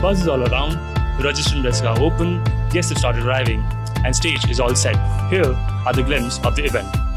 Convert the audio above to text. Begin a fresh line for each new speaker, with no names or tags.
Buzz is all around, the registration desks are open, guests have started arriving, and stage is all set. Here are the glimpses of the event.